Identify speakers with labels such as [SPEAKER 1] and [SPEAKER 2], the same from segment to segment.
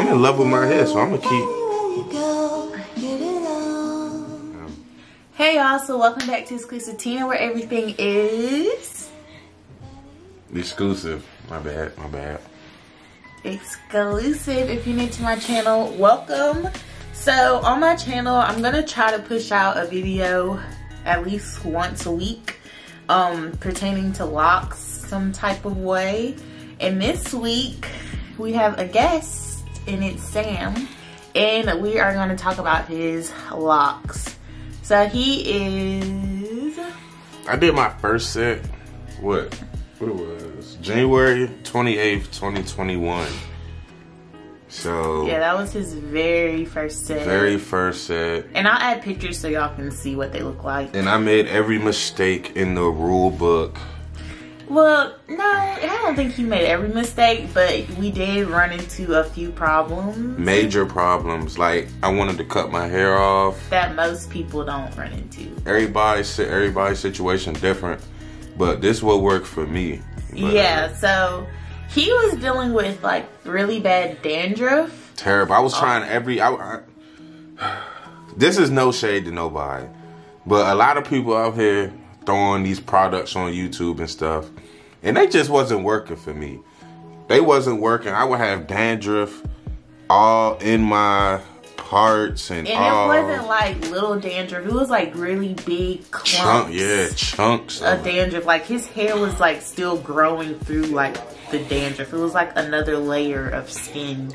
[SPEAKER 1] I'm in love with my hair, so I'm gonna keep.
[SPEAKER 2] Hey y'all, so welcome back to Xclusive Tina where everything is
[SPEAKER 1] Exclusive. My bad, my bad.
[SPEAKER 2] exclusive. If you're new to my channel, welcome. So on my channel, I'm gonna try to push out a video at least once a week um, pertaining to locks some type of way. And this week, we have a guest and it's Sam. And we are gonna talk about his locks. So he is
[SPEAKER 1] I did my first set. What? What it was? January 28th, 2021. So
[SPEAKER 2] Yeah, that was his very first set.
[SPEAKER 1] very first set.
[SPEAKER 2] and I'll add pictures so y'all can see what they look like.
[SPEAKER 1] And I made every mistake in the rule book.
[SPEAKER 2] Well, no, I don't think he made every mistake, but we did run into a few problems
[SPEAKER 1] Major problems. Like I wanted to cut my hair off.
[SPEAKER 2] that most people don't run into.
[SPEAKER 1] Everybody's everybody's situation different. But this will work for me. But,
[SPEAKER 2] yeah, so he was dealing with like really bad dandruff.
[SPEAKER 1] terrible. I was trying every. I, I, this is no shade to nobody, but a lot of people out here throwing these products on YouTube and stuff, and they just wasn't working for me. They wasn't working. I would have dandruff all in my parts and,
[SPEAKER 2] And
[SPEAKER 1] all
[SPEAKER 2] it wasn't like little dandruff, it was like really big clumps
[SPEAKER 1] chunk, yeah, chunks.
[SPEAKER 2] of
[SPEAKER 1] Of,
[SPEAKER 2] dandruff. Like his hair was like still growing through like the dandruff. It was like another layer of skin.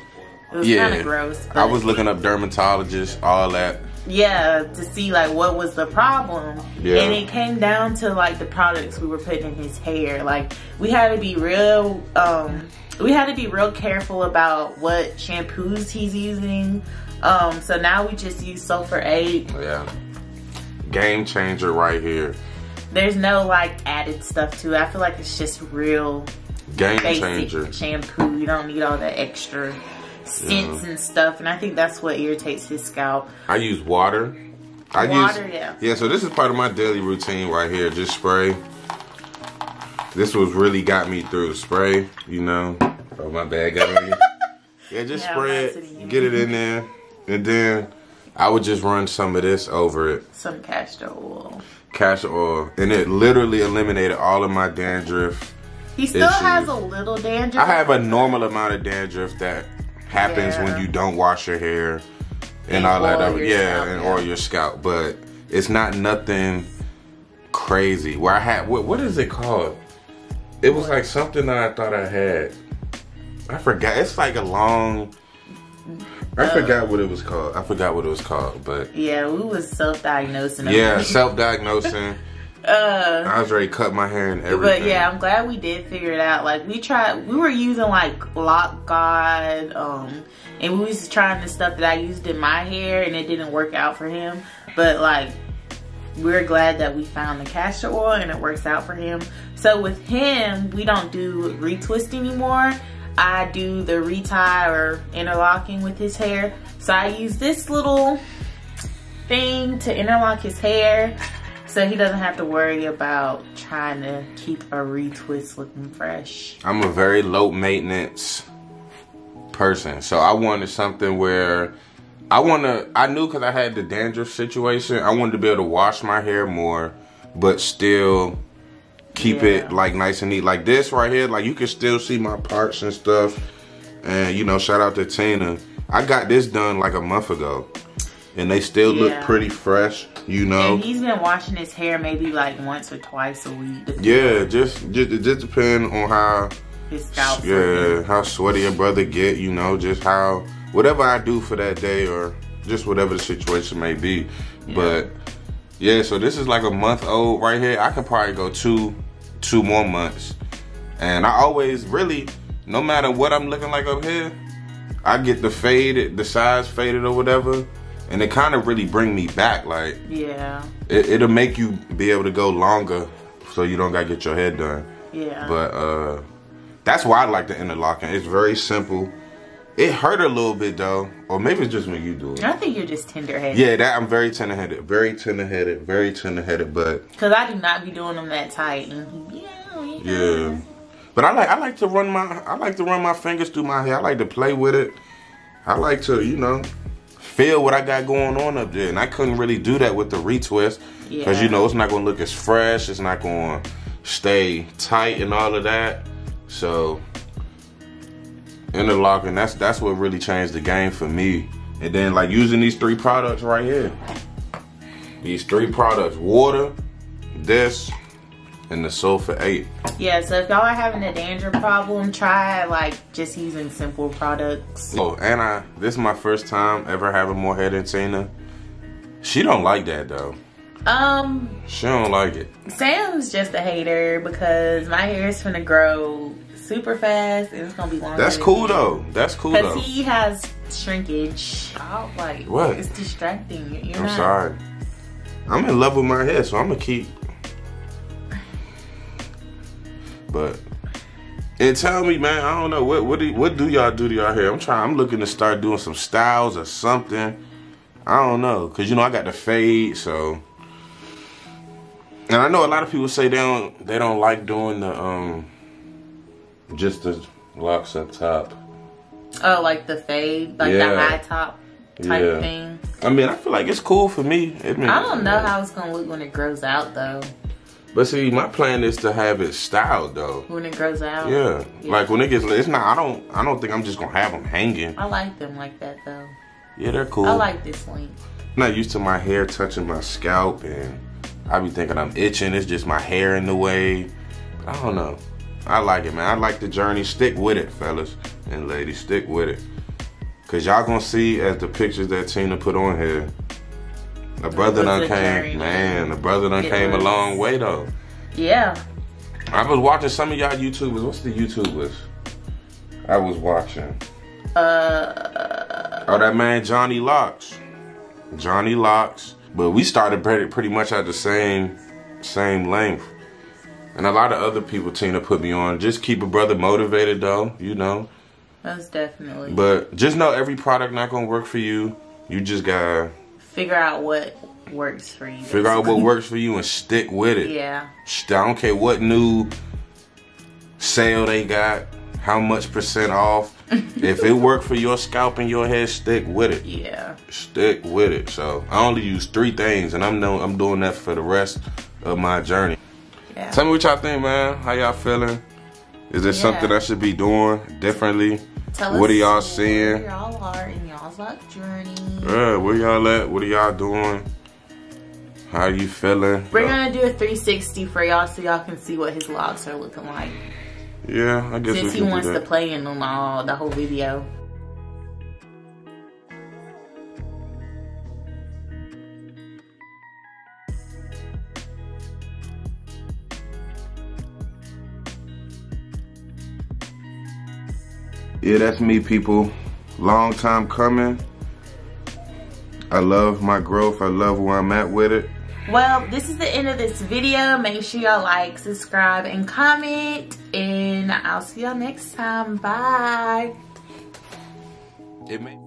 [SPEAKER 2] It was
[SPEAKER 1] yeah,
[SPEAKER 2] kind of gross.
[SPEAKER 1] I was looking up dermatologists, all that.
[SPEAKER 2] Yeah to see like what was the problem.
[SPEAKER 1] Yeah.
[SPEAKER 2] and it came down to like the products we were putting in his hair. Like we had to be real um we had to be real careful about what shampoos he's using. Um so now we just use sulfur 8
[SPEAKER 1] Yeah, game changer right here.
[SPEAKER 2] there's no like added stuff to it. I feel like it's just real
[SPEAKER 1] Game changer.
[SPEAKER 2] shampoo. You don't need all the extra scents and stuff and i think that's what irritates his scalp
[SPEAKER 1] I use water. I
[SPEAKER 2] Water,
[SPEAKER 1] use,
[SPEAKER 2] yeah.
[SPEAKER 1] Yeah, so this is part of my daily routine right here. Just spray. This was really got me through. Spray, you know. Oh my bad, got on you. Yeah, just
[SPEAKER 2] Yeah,
[SPEAKER 1] spray it, get it in there, and then I would just run some of this over it,
[SPEAKER 2] some castor oil
[SPEAKER 1] castor oil, and it literally eliminated all of my dandruff.
[SPEAKER 2] He still
[SPEAKER 1] issues.
[SPEAKER 2] has a little dandruff.
[SPEAKER 1] I have a normal amount of dandruff that happens
[SPEAKER 2] Yeah.
[SPEAKER 1] when you don't wash your hair and,
[SPEAKER 2] And
[SPEAKER 1] all that other yeah
[SPEAKER 2] scalp,
[SPEAKER 1] and
[SPEAKER 2] yeah.
[SPEAKER 1] oil your scalp but it's not nothing crazy. Where i had what, what is it called? It was like something that i thought i had. I forgot. It's like a long i
[SPEAKER 2] Uh,
[SPEAKER 1] forgot what it was called. I forgot what it was called but
[SPEAKER 2] Yeah, we was self-diagnosing.
[SPEAKER 1] yeah self-diagnosing
[SPEAKER 2] uh,
[SPEAKER 1] i was ready to cut my hair and everything
[SPEAKER 2] but yeah, I'm glad we did figure it out. Like we tried, we were using like Lock God, um, and we was trying the stuff that I used in my hair, and it didn't work out for him. But like, we're glad that we found the castor oil, and it works out for him. So with him, we don't do retwist anymore. I do the retie or interlocking with his hair. So I use this little thing to interlock his hair so he doesn't have to worry about trying to keep a retwist looking fresh.
[SPEAKER 1] I'm a very low maintenance person. So I wanted something where I want to, I knew because I had the dandruff situation, I wanted to be able to wash my hair more, but still keep
[SPEAKER 2] Yeah.
[SPEAKER 1] it like nice and neat. Like this right here, like you can still see my parts and stuff. And you know, shout out to Tina. I got this done like a month ago. And they still look pretty fresh, you know.
[SPEAKER 2] And he's been washing his hair maybe like once or twice a week.
[SPEAKER 1] Yeah, just just it just depend on how
[SPEAKER 2] His scalp.
[SPEAKER 1] Yeah, how sweaty your brother get, you know, just how whatever I do for that day or just whatever the situation may be. But yeah, so this is like a month old right here. I could probably go two two more months. And I always really no matter what I'm looking like up here, I get the faded, the size faded or whatever. And it kind of really bring me back. Like
[SPEAKER 2] Yeah.
[SPEAKER 1] it, it'll make you be able to go longer so you don't gotta get your head done.
[SPEAKER 2] Yeah.
[SPEAKER 1] But uh that's why I like the interlocking. It's very simple. It hurt a little bit though, or maybe it's just when you do it.
[SPEAKER 2] I think you're just tender headed.
[SPEAKER 1] Yeah, that I'm very tender headed, very tender headed, very tender headed. But
[SPEAKER 2] Cause I do not be doing them that tight. And yeah, yeah.
[SPEAKER 1] yeah, but I like I like to run my I like to run my fingers through my hair. I like to play with it. I like to, you know, feel what I got going on up there. And I couldn't really do that with the retwist. Because,
[SPEAKER 2] Yeah.
[SPEAKER 1] you know, it's not going to look as fresh. It's not going to stay tight and all of that. So, interlocking, that's, that's what really changed the game for me. And then, like, using these three products right here. These three products. Water, this, and the Sulfur 8.
[SPEAKER 2] Yeah, so if y'all are having a dandruff problem, try like just using simple products.
[SPEAKER 1] Oh, and I this is my first time ever having more hair than Tina. She don't like that though.
[SPEAKER 2] Um,
[SPEAKER 1] She don't like it.
[SPEAKER 2] Sam's just a hater because my hair is gonna grow super fast and it's gonna be long.
[SPEAKER 1] That's cool though. That's cool though.
[SPEAKER 2] Because
[SPEAKER 1] though.
[SPEAKER 2] he has shrinkage. I like
[SPEAKER 1] What?
[SPEAKER 2] It's distracting. You're
[SPEAKER 1] I'm
[SPEAKER 2] not-
[SPEAKER 1] sorry. I'm in love with my hair, so I'm gonna keep. But and tell me, man, I don't know what what do what do y'all do to y'all hair? I'm trying. I'm looking to start doing some styles or something. I don't know, cause you know I got the fade, so. And I know a lot of people say they don't they don't like doing the um just the locks up top.
[SPEAKER 2] Oh, like the fade, like the high top type
[SPEAKER 1] Yeah.
[SPEAKER 2] thing.
[SPEAKER 1] I mean, I feel like it's cool for me. I, mean,
[SPEAKER 2] I don't know how it's gonna look when it grows out though.
[SPEAKER 1] But see, my plan is to have it styled though.
[SPEAKER 2] When it grows out.
[SPEAKER 1] Yeah.
[SPEAKER 2] Yeah.
[SPEAKER 1] like when it gets, it's not. I don't. I don't think I'm just gonna have them hanging.
[SPEAKER 2] I like them like that though.
[SPEAKER 1] Yeah, they're cool.
[SPEAKER 2] I like this length.
[SPEAKER 1] I'm not used to my hair touching my scalp, and I be thinking I'm itching. It's just my hair in the way. I don't know. I like it, man. I like the journey. Stick with it, fellas and ladies. Stick with it, cause y'all gonna see as the pictures that Tina put on here. The brother
[SPEAKER 2] was
[SPEAKER 1] done came,
[SPEAKER 2] journey.
[SPEAKER 1] man. The brother done
[SPEAKER 2] It
[SPEAKER 1] came a long way though.
[SPEAKER 2] Yeah.
[SPEAKER 1] I was watching some of y'all YouTubers. What's the YouTubers? I was watching.
[SPEAKER 2] Uh.
[SPEAKER 1] Oh, that man Johnny Locks. Johnny Locks. But we started pretty, pretty much at the same same length. And a lot of other people Tina put me on. Just keep a brother motivated though, you know.
[SPEAKER 2] Most definitely.
[SPEAKER 1] But just know every product not gonna work for you. You just gotta
[SPEAKER 2] Figure out what works for you.
[SPEAKER 1] figure out what works for you and stick with it.
[SPEAKER 2] Yeah.
[SPEAKER 1] I don't care what new sale they got, how much percent off. if it worked for your scalp and your hair, stick with it.
[SPEAKER 2] Yeah.
[SPEAKER 1] Stick with it. So I only use three things, and I'm know I'm doing that for the rest of my journey.
[SPEAKER 2] Yeah.
[SPEAKER 1] Tell me what y'all think, man. How y'all feeling? Is there
[SPEAKER 2] Yeah.
[SPEAKER 1] something I should be doing differently?
[SPEAKER 2] Tell
[SPEAKER 1] what are y'all
[SPEAKER 2] Where
[SPEAKER 1] seeing?
[SPEAKER 2] y'all are in y'all's life journey.
[SPEAKER 1] Yeah, where y'all at? What are y'all doing? How you feeling?
[SPEAKER 2] We're gonna do a 360 for y'all so y'all can see what his locks are looking like.
[SPEAKER 1] Yeah, I guess
[SPEAKER 2] Since he wants to play in them all the whole video.
[SPEAKER 1] Yeah, that's me, people. Long time coming. I love my growth. I love where I'm at with it.
[SPEAKER 2] Well, this is the end of this video. Make sure y'all like, subscribe, and comment. And I'll see y'all next time. Bye.
[SPEAKER 1] It may-